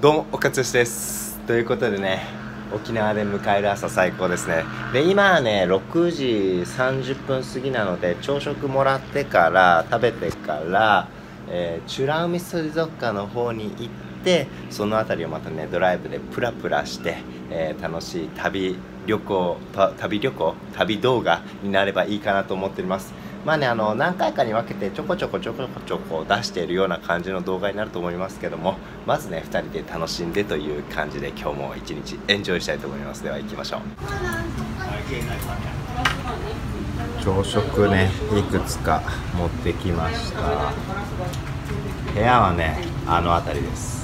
どうも岡剛です。ということでね沖縄で迎える朝最高ですね。で今はね6時30分過ぎなので朝食もらってから食べてから、えー、美ら海水族館の方に行ってその辺りをまたねドライブでプラプラして、えー楽しい旅旅行旅旅行旅動画になればいいかなと思っております。まあねあの何回かに分けてちょこちょこちょこちょこ出しているような感じの動画になると思いますけどもまずね2人で楽しんでという感じで今日も一日エンジョイしたいと思います。では行きましょう。朝食ねいくつか持ってきました。部屋はねあの辺りです。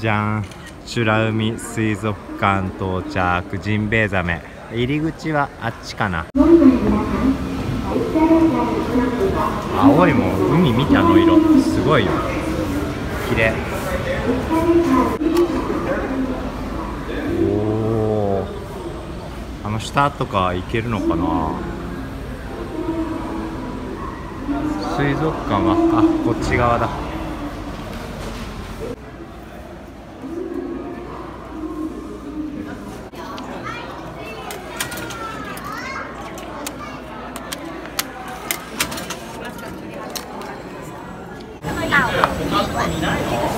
じゃん。美ら海水族館到着。ジンベエザメ。入り口はあっちかな。青いもん海見てあの色。すごいよ。綺麗。おおあの下とか行けるのかな。水族館はあこっち側だ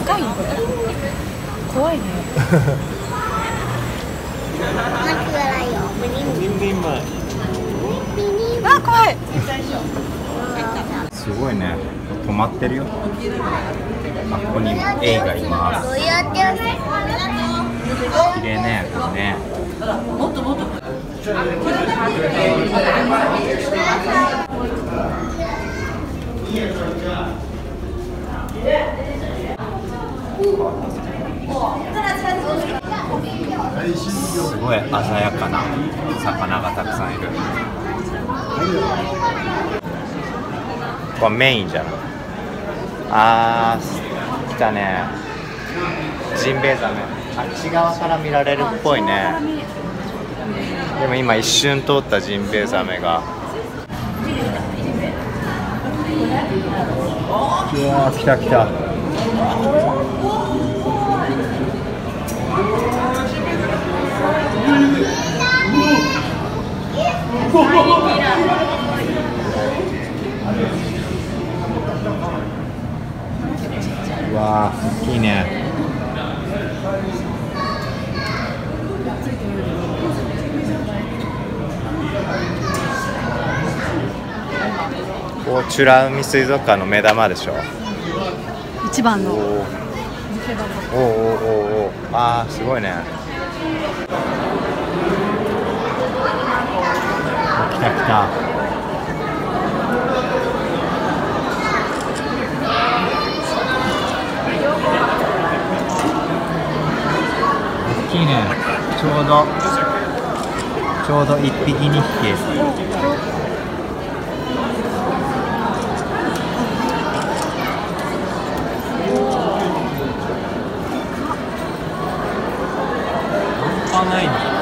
深いねこれ怖いねมันคืออะไรหรอมันนี่หนู ビンビン前 มินิ あ怖いすごいね止まってるよあここにエイがいますどうやってやる綺麗ねこれね すごい鮮やかな魚がたくさんいる。これメインじゃない？あー来たね。ジンベエザメ。あっち側から見られるっぽいね。でも今一瞬通ったジンベエザメが。うわ来た来た。うわー大きいね。ここ美ら海水族館の目玉でしょ。お一番の。おおおおおあーすごいねた。来た大きいね。ちょうどちょうど一匹二匹。半端ない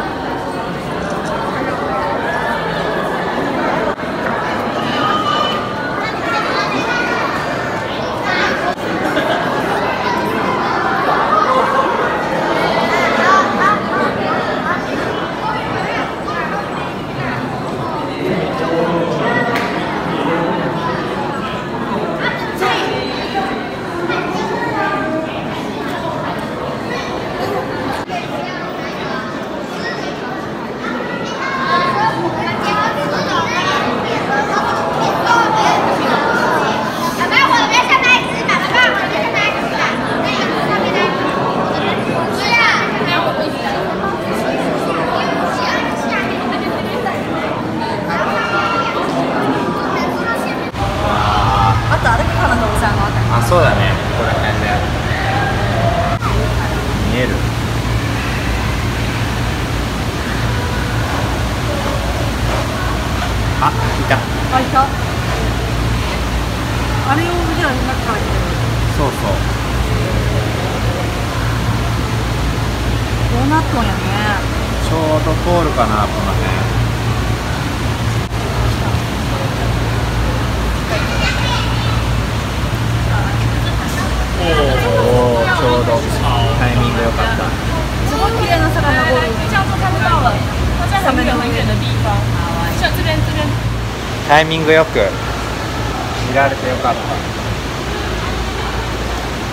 うだねここら辺で見えるあいた。あいた。あれをじゃあ中からそうそう。どうなっとんやね。ちょうど通るかなこの辺。おおちょうどタイミング良かった。すごい綺麗な魚がおる。这样做看不到了，它在很远很远的地方。像这边这边タイミングよく見られてよかった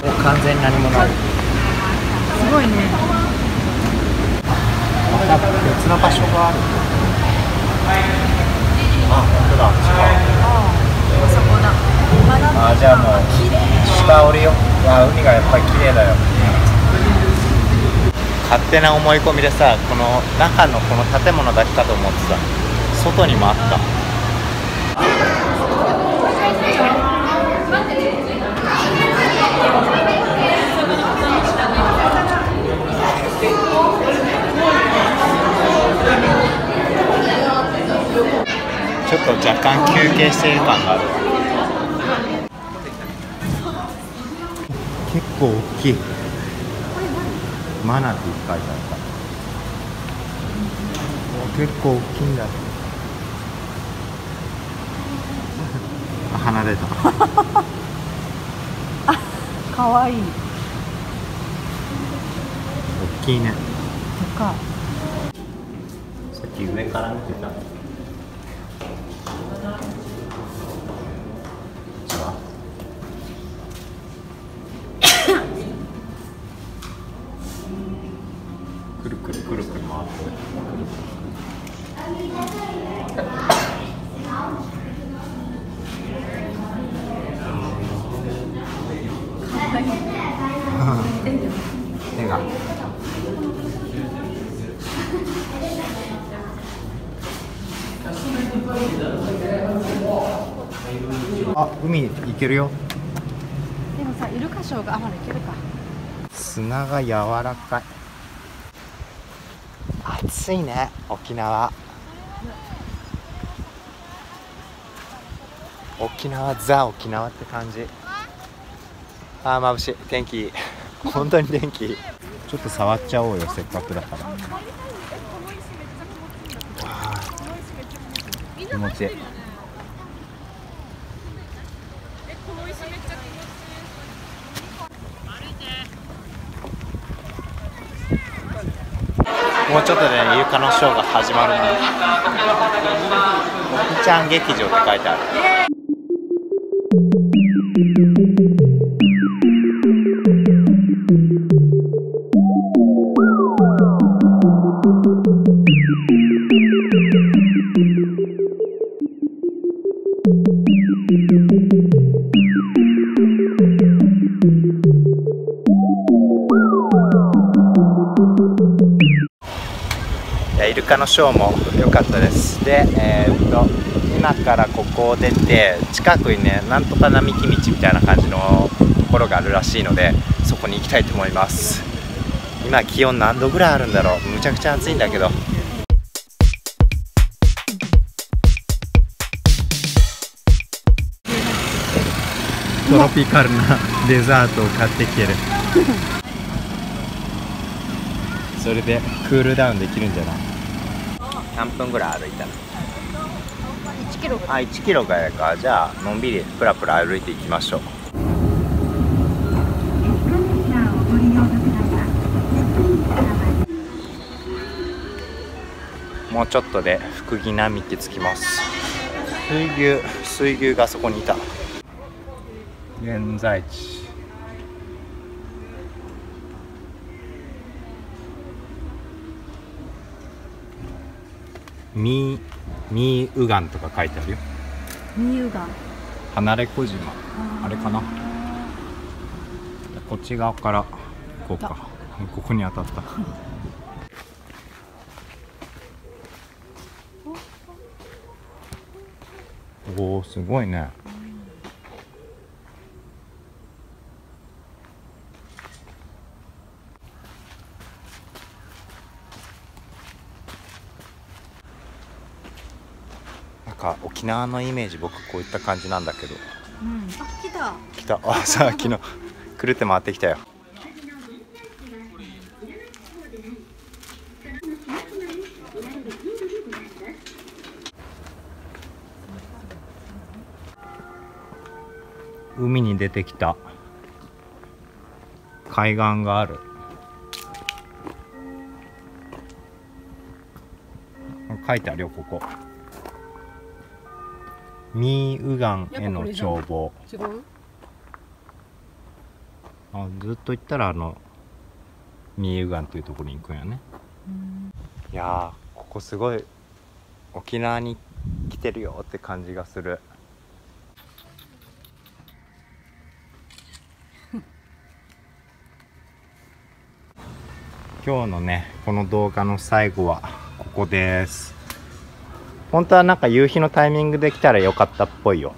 もう完全に何もない。すごい。ねまた別の場所があるあ本当だあそこだだあじゃあもう下降りよわ海がやっぱり綺麗だよ勝手な思い。込みでさこの中のこの建物だけかと思ってさ外にもあった。ちょっと若干休憩している感がある。結構大きい。マナティーって書いてあった。結構大きいんだ離れた。かわいい。大きいね。でかさっき上から見てたあ海行けるよ。いでもさイルカショーがあまだいけるか。砂が柔らかい。暑いね沖縄。沖縄ザ沖縄って感じ。あー眩しい。天気いい。本当に天気いい。ちょっと触っちゃおうよせっかくだからー気持ち。いいもうちょっとで、ね、イルカのショーが始まるねおきちゃん劇場って書いてあるイルカのショーも良かったです。で、えーっと今からここを出て近くにねなんとか並木道みたいな感じのところがあるらしいのでそこに行きたいと思います。今気温何度ぐらいあるんだろう。むちゃくちゃ暑いんだけど。トロピカルなデザートを買ってきてるそれでクールダウンできるんじゃない何分ぐらい歩いたの1キロあ1キロぐらいかじゃあのんびりプラプラ歩いていきましょうもうちょっとで福木並木着きます水牛水牛がそこにいた現在地。ミーミーウガンとか書いてあるよ。ミユが離れ小島。あれかな。こっち側から。こうか。ここに当たった。お。おすごいねか沖縄のイメージ僕こういった感じなんだけど。うんあ来た。来た。あさっきのくるって回ってきたよ。海に出てきた。海岸がある。書いてあるよここミーウガンへの眺望。あずっと行ったらあのミーウガンっていうところに行くんやね。いやーここすごい沖縄に来てるよって感じがする。今日のねこの動画の最後はここです本当はなんか夕日のタイミングで来たらよかったっぽいよ。